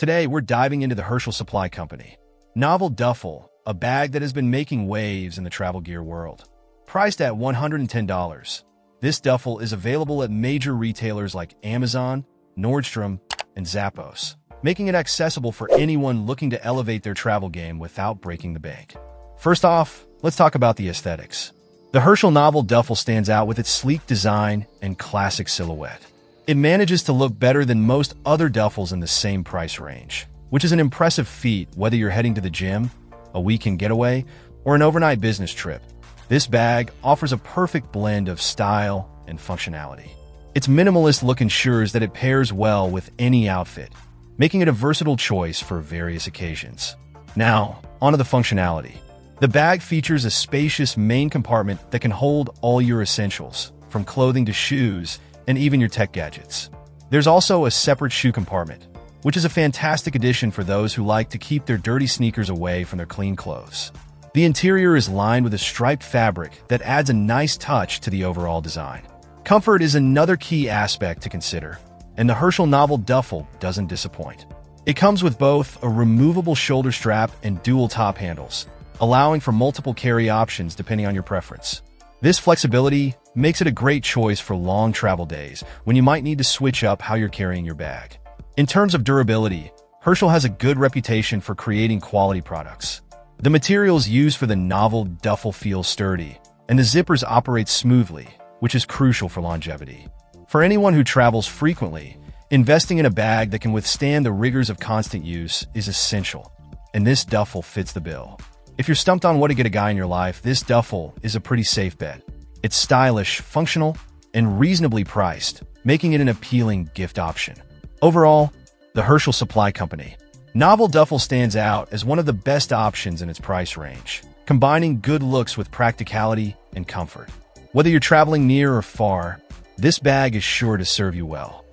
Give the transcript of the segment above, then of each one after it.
Today, we're diving into the Herschel Supply Company. Novel Duffel, a bag that has been making waves in the travel gear world. Priced at $110, this duffel is available at major retailers like Amazon, Nordstrom, and Zappos, making it accessible for anyone looking to elevate their travel game without breaking the bank. First off, let's talk about the aesthetics. The Herschel Novel Duffel stands out with its sleek design and classic silhouette. It manages to look better than most other duffels in the same price range, which is an impressive feat whether you're heading to the gym, a weekend getaway, or an overnight business trip. This bag offers a perfect blend of style and functionality. Its minimalist look ensures that it pairs well with any outfit, making it a versatile choice for various occasions. Now, onto the functionality. The bag features a spacious main compartment that can hold all your essentials, from clothing to shoes, and even your tech gadgets. There's also a separate shoe compartment, which is a fantastic addition for those who like to keep their dirty sneakers away from their clean clothes. The interior is lined with a striped fabric that adds a nice touch to the overall design. Comfort is another key aspect to consider, and the Herschel Novel Duffel doesn't disappoint. It comes with both a removable shoulder strap and dual top handles, allowing for multiple carry options depending on your preference. This flexibility makes it a great choice for long travel days when you might need to switch up how you're carrying your bag. In terms of durability, Herschel has a good reputation for creating quality products. The materials used for the novel duffel feel sturdy, and the zippers operate smoothly, which is crucial for longevity. For anyone who travels frequently, investing in a bag that can withstand the rigors of constant use is essential, and this duffel fits the bill. If you're stumped on what to get a guy in your life, this duffel is a pretty safe bet. It's stylish, functional, and reasonably priced, making it an appealing gift option. Overall, the Herschel Supply Company. Novel Duffel stands out as one of the best options in its price range, combining good looks with practicality and comfort. Whether you're traveling near or far, this bag is sure to serve you well.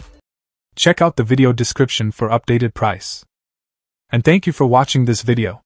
Check out the video description for updated price. And thank you for watching this video.